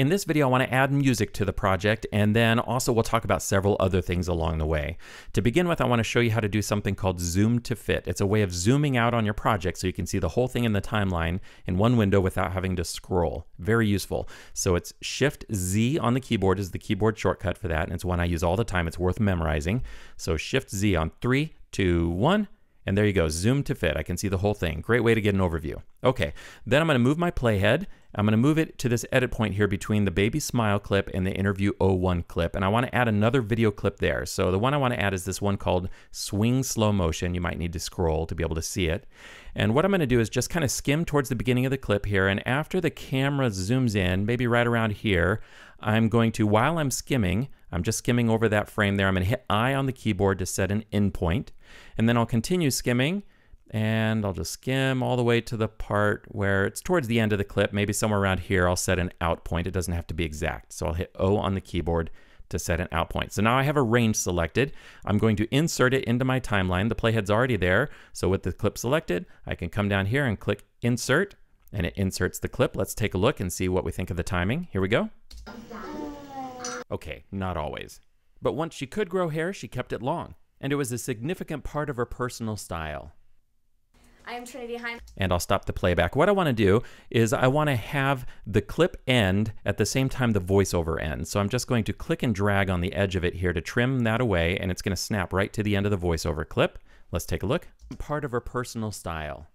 In this video, I want to add music to the project, and then also we'll talk about several other things along the way. To begin with, I want to show you how to do something called Zoom to Fit. It's a way of zooming out on your project so you can see the whole thing in the timeline in one window without having to scroll. Very useful. So it's Shift Z on the keyboard is the keyboard shortcut for that, and it's one I use all the time. It's worth memorizing. So Shift Z on three, two, one. And there you go, zoom to fit. I can see the whole thing. Great way to get an overview. Okay, then I'm gonna move my playhead. I'm gonna move it to this edit point here between the baby smile clip and the interview 01 clip. And I wanna add another video clip there. So the one I wanna add is this one called swing slow motion. You might need to scroll to be able to see it. And what I'm gonna do is just kind of skim towards the beginning of the clip here. And after the camera zooms in, maybe right around here, I'm going to, while I'm skimming, I'm just skimming over that frame there. I'm going to hit I on the keyboard to set an in. And then I'll continue skimming and I'll just skim all the way to the part where it's towards the end of the clip, maybe somewhere around here, I'll set an out point. It doesn't have to be exact. So I'll hit O on the keyboard to set an out point. So now I have a range selected. I'm going to insert it into my timeline. The playhead's already there. So with the clip selected, I can come down here and click insert and it inserts the clip. Let's take a look and see what we think of the timing. Here we go. Okay, not always. But once she could grow hair, she kept it long, and it was a significant part of her personal style. I am Trinity Heim. And I'll stop the playback. What I want to do is I want to have the clip end at the same time the voiceover ends. So I'm just going to click and drag on the edge of it here to trim that away, and it's going to snap right to the end of the voiceover clip. Let's take a look. Part of her personal style.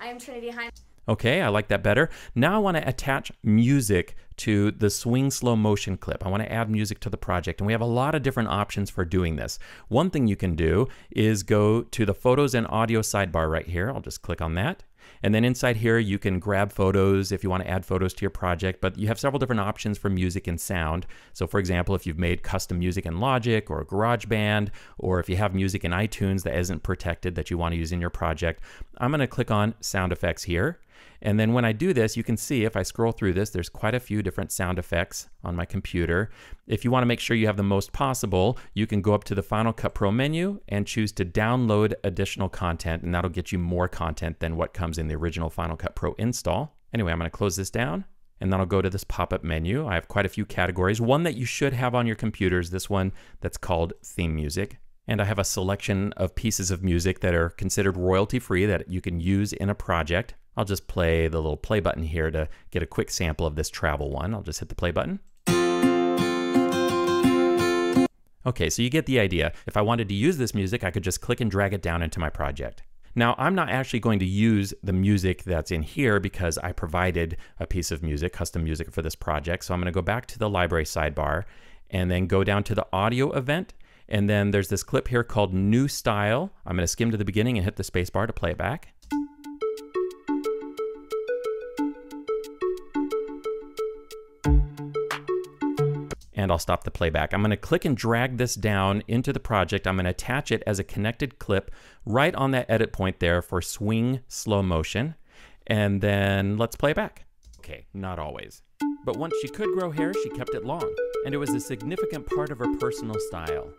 I am Trinity Heim. Okay, I like that better. Now I want to attach music to the swing slow motion clip. I want to add music to the project, and we have a lot of different options for doing this. One thing you can do is go to the photos and audio sidebar right here. I'll just click on that. And then inside here, you can grab photos if you want to add photos to your project, but you have several different options for music and sound. So for example, if you've made custom music in Logic or GarageBand, or if you have music in iTunes that isn't protected that you want to use in your project, I'm going to click on sound effects here. And then when I do this, you can see if I scroll through this, there's quite a few different sound effects on my computer. If you want to make sure you have the most possible, you can go up to the Final Cut Pro menu and choose to download additional content, and that'll get you more content than what comes in the original Final Cut Pro install. Anyway, I'm going to close this down. And then I'll go to this pop-up menu. I have quite a few categories. One that you should have on your computers, this one that's called theme music. And I have a selection of pieces of music that are considered royalty free that you can use in a project. I'll just play the little play button here to get a quick sample of this travel one. I'll just hit the play button. Okay, so you get the idea. If I wanted to use this music, I could just click and drag it down into my project. Now, I'm not actually going to use the music that's in here because I provided a piece of music, custom music for this project. So I'm going to go back to the library sidebar and then go down to the audio event. And then there's this clip here called New Style. I'm going to skim to the beginning and hit the spacebar to play it back. And I'll stop the playback. I'm going to click and drag this down into the project. I'm going to attach it as a connected clip right on that edit point there for swing slow motion. And then let's play back. Okay, not always. But once she could grow hair, she kept it long, and it was a significant part of her personal style.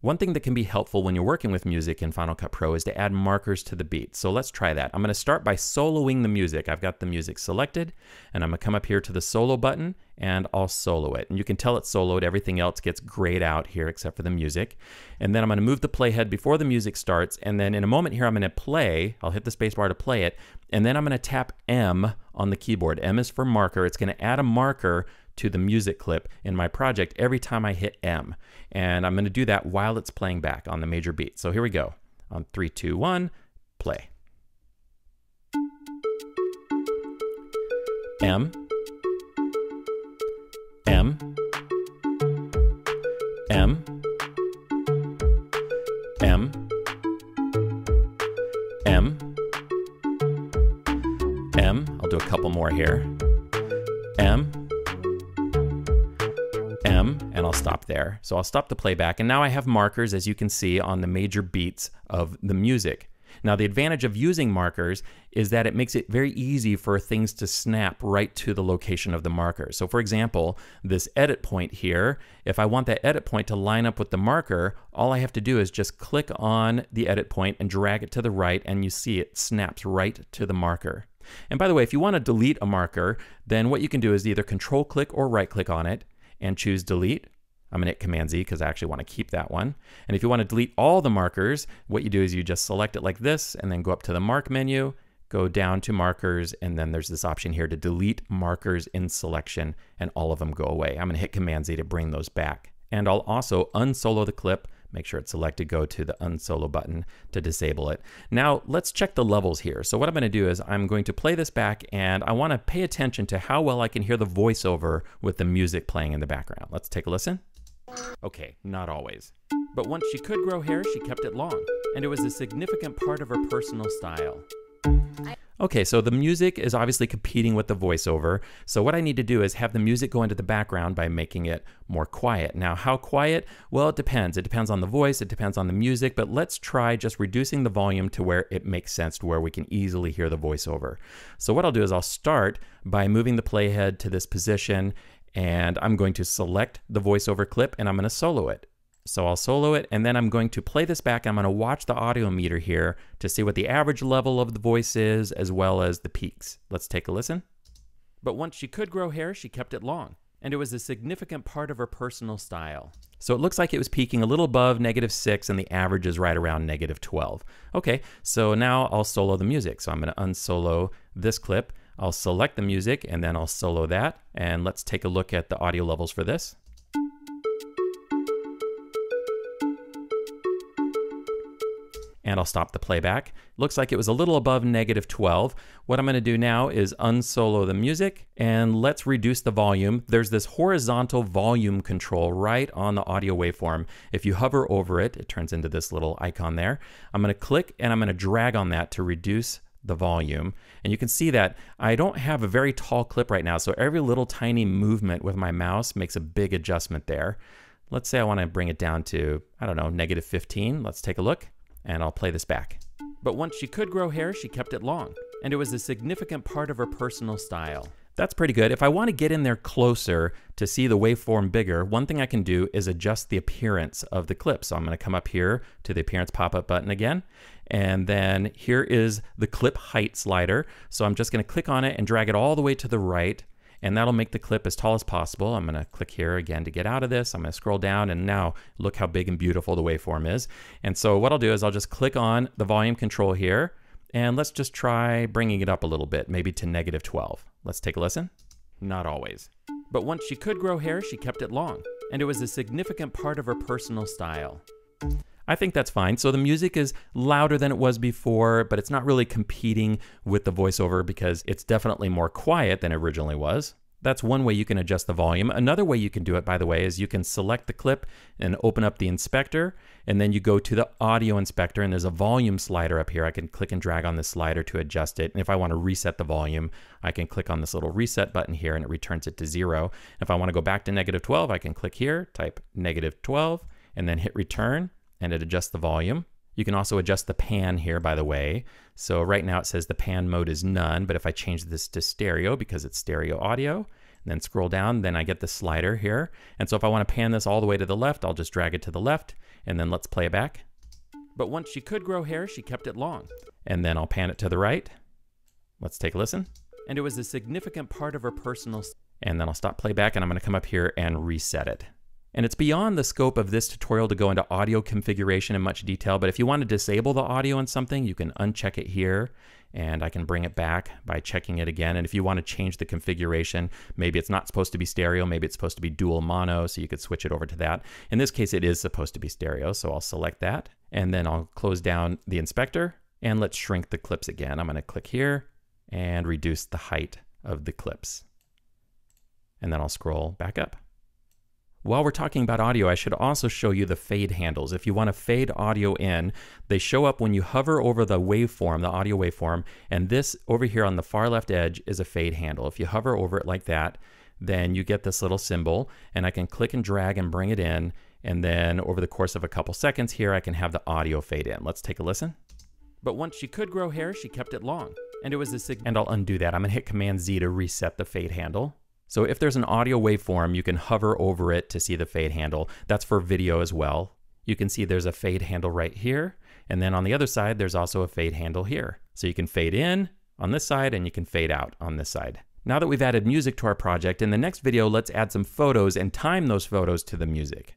One thing that can be helpful when you're working with music in Final Cut Pro is to add markers to the beat. So let's try that. I'm going to start by soloing the music. I've got the music selected, and I'm going to come up here to the solo button, and I'll solo it. And you can tell it's soloed. Everything else gets grayed out here except for the music. And then I'm going to move the playhead before the music starts, and then in a moment here I'm going to play. I'll hit the spacebar to play it, and then I'm going to tap M on the keyboard. M is for marker. It's going to add a marker to the music clip in my project every time I hit M. And I'm going to do that while it's playing back on the major beat. So here we go. On three, two, one, play. M, M, M, M, M, M. I'll do a couple more here. M, M, and I'll stop there. So I'll stop the playback, and now I have markers, as you can see, on the major beats of the music. Now, the advantage of using markers is that it makes it very easy for things to snap right to the location of the marker. So, for example, this edit point here, if I want that edit point to line up with the marker, all I have to do is just click on the edit point and drag it to the right, and you see it snaps right to the marker. And by the way, if you want to delete a marker, then what you can do is either control click or right click on it and choose delete. I'm going to hit Command Z because I actually want to keep that one. And if you want to delete all the markers, what you do is you just select it like this and then go up to the mark menu, go down to markers, and then there's this option here to delete markers in selection and all of them go away. I'm going to hit Command Z to bring those back. And I'll also unsolo the clip make sure it's selected, go to the unsolo button to disable it. Now let's check the levels here. So what I'm gonna do is I'm going to play this back and I wanna pay attention to how well I can hear the voiceover with the music playing in the background. Let's take a listen. Okay, not always. But once she could grow hair, she kept it long, and it was a significant part of her personal style. Okay, so the music is obviously competing with the voiceover. So what I need to do is have the music go into the background by making it more quiet. Now, how quiet? Well, it depends. It depends on the voice, it depends on the music, but let's try just reducing the volume to where it makes sense to where we can easily hear the voiceover. So what I'll do is I'll start by moving the playhead to this position and I'm going to select the voiceover clip and I'm going to solo it. So I'll solo it and then I'm going to play this back. I'm going to watch the audio meter here to see what the average level of the voice is as well as the peaks. Let's take a listen. But once she could grow hair, she kept it long, and it was a significant part of her personal style. So it looks like it was peaking a little above negative 6 and the average is right around negative 12. Okay, so now I'll solo the music. So I'm going to unsolo this clip. I'll select the music and then I'll solo that. And let's take a look at the audio levels for this. And I'll stop the playback. Looks like it was a little above negative 12. What I'm going to do now is unsolo the music and let's reduce the volume. There's this horizontal volume control right on the audio waveform. If you hover over it, it turns into this little icon there. I'm going to click and I'm going to drag on that to reduce the volume. And you can see that I don't have a very tall clip right now, so every little tiny movement with my mouse makes a big adjustment there. Let's say I want to bring it down to, I don't know, negative 15. Let's take a look and I'll play this back. But once she could grow hair, she kept it long, and it was a significant part of her personal style. That's pretty good. If I want to get in there closer to see the waveform bigger, one thing I can do is adjust the appearance of the clip. So I'm going to come up here to the appearance pop-up button again, and then here is the clip height slider. So I'm just going to click on it and drag it all the way to the right and that'll make the clip as tall as possible. I'm gonna click here again to get out of this. I'm gonna scroll down and now look how big and beautiful the waveform is. And so what I'll do is I'll just click on the volume control here and let's just try bringing it up a little bit, maybe to negative 12. Let's take a listen. Not always. But once she could grow hair, she kept it long, and it was a significant part of her personal style. I think that's fine. So the music is louder than it was before, but it's not really competing with the voiceover because it's definitely more quiet than it originally was. That's one way you can adjust the volume. Another way you can do it, by the way, is you can select the clip and open up the inspector, and then you go to the audio inspector, and there's a volume slider up here. I can click and drag on the slider to adjust it. And if I want to reset the volume, I can click on this little reset button here, and it returns it to zero. If I want to go back to negative 12, I can click here, type negative 12, and then hit return, and it adjusts the volume. You can also adjust the pan here, by the way. So right now it says the pan mode is none, but if I change this to stereo because it's stereo audio, then scroll down, then I get the slider here. And so if I want to pan this all the way to the left, I'll just drag it to the left, and then let's play it back. But once she could grow hair, she kept it long. And then I'll pan it to the right. Let's take a listen. And it was a significant part of her personal... And then I'll stop playback, and I'm going to come up here and reset it. And it's beyond the scope of this tutorial to go into audio configuration in much detail, but if you want to disable the audio on something, you can uncheck it here and I can bring it back by checking it again. And if you want to change the configuration, maybe it's not supposed to be stereo, maybe it's supposed to be dual mono, so you could switch it over to that. In this case, it is supposed to be stereo, so I'll select that and then I'll close down the inspector and let's shrink the clips again. I'm going to click here and reduce the height of the clips. And then I'll scroll back up. While we're talking about audio, I should also show you the fade handles. If you want to fade audio in, they show up when you hover over the waveform, the audio waveform, and this over here on the far left edge is a fade handle. If you hover over it like that, then you get this little symbol, and I can click and drag and bring it in, and then over the course of a couple seconds here, I can have the audio fade in. Let's take a listen. But once she could grow hair, she kept it long, and it was a sig- and I'll undo that. I'm gonna hit Command Z to reset the fade handle. So if there's an audio waveform, you can hover over it to see the fade handle. That's for video as well. You can see there's a fade handle right here. And then on the other side, there's also a fade handle here. So you can fade in on this side and you can fade out on this side. Now that we've added music to our project, in the next video, let's add some photos and time those photos to the music.